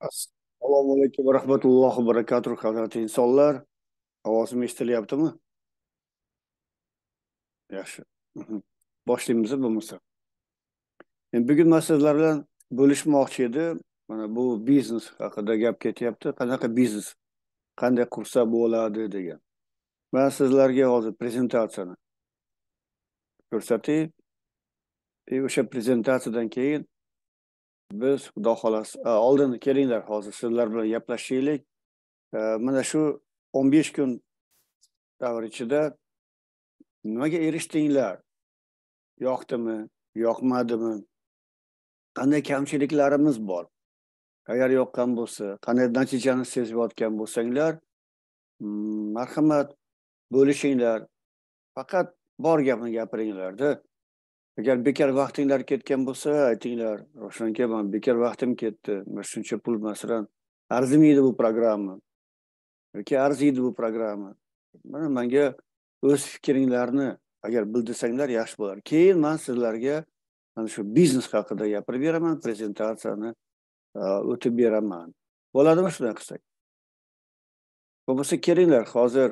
assalomu alaykum va rahmatullohi va barakatuh qadrli insonlar. Ovozim eshitilyaptimi? Yaxshi. Mhm. boshlaymiz bo'lmasa. Men bugun man sizlar bilan bo'lishmoqchi edim mana bu biznes haqida gap ketyapti. Qanaqa biznes? Qanday qursa bo'ladi degan. Man sizlarga hozir prezentatsiyani ko'rsatay. E, o'sha prezentatsiyadan keyin biz xudo xohlasa e, oldin kelinglar hozir sizlar bilan gaplashaylik. E, mana shu o'n besh kun davr ichida nimaga erishdinglar? Yoqdimi yoqmadimi? Qanday kamchiliklarimiz bor? Agar yoqqan bo'lsa qanday natijani sezayotgan bo'lsanglar mm, marhamat bo'lishinglar. Faqat bor gapni gapiringlarda. Agar bekor vaqtinglar ketgan bo'lsa aytinglar. Ravshan aka man bekor vaqtim ketdi. Shuncha pul masalan arzimaydi bu programma. Yoki arziydi bu programma. Mana manga o'z fikringlarni agar bildirsanglar yaxshi bo'lar. Keyin man sizlarga mana shu biznes haqida gapirib beraman prezentatsiyani o'tib beraman. Bo'ladimi shunday qilsak? Bo'lmasa kelinglar hozir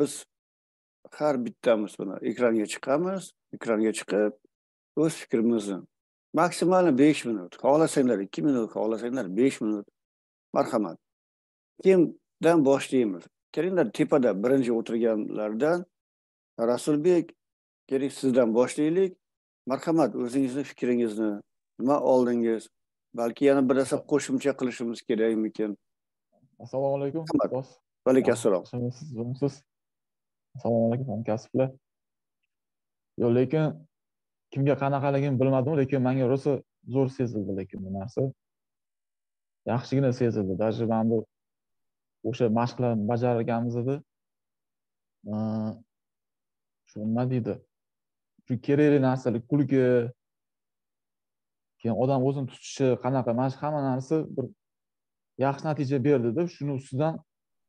biz har bittamiz buni ekranga chiqamiz ekranga chiqib o'z fikrimizni maksimal besh minut xohlasanglar ikki minut xohlasanglar besh minut. Marhamat. Kimdan boshlaymiz kelinglar tepada birinchi o'tirganlardan rasulbek keling sizdan boshlaylik marhamat o'zingizni fikringizni nima oldingiz? Balki yana bir narsa qo'shimcha qilishimiz kerakmikin assalomu alaykum. Va alaykum assalom assalomu alaykum hamkasblar yo'q lekin kimga qanaqaligini bilmadim lekin manga rosa zo'r sezildi lekin bu narsa. Yaxshigina sezildi. Даже mana bu o'sha mashqlarni bajarganimizda shu nima deydi? Shu kerakli narsalar kulgi. Keyin odam o'zini tutishi qanaqa? Mana shu hamma narsa bir yaxshi natija berdida. Shuni ustidan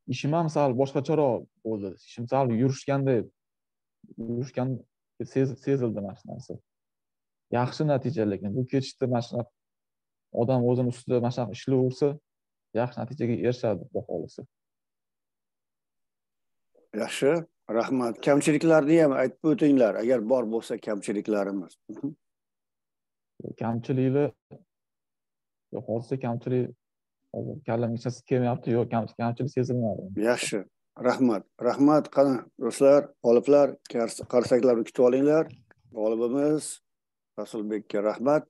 ishim ham sal boshqacharoq bo'ldi. Ishim sal yurishganday yurishgan sezildi mana shu narsa. Yaxshi natija lekin bu ketishda mana shunaqa odam o'zini ustida mana shunaqa ishlayversa yaxshi natijaga erishadi xudo xohlasa. Yaxshi rahmat. Kamchiliklarni ham aytib o'tinglar agar bor bo'lsa kamchiliklarimiz. Kamchiliklar hozircha kamchilik hozir kallamga hech narsa kelmayapti yo'q kamchilik sezilmadi yaxshi rahmat. Rahmat qani do'stlar g'oliblar qarsaklarni kutib olinglar. G'olibimiz rasulbekka rahmat.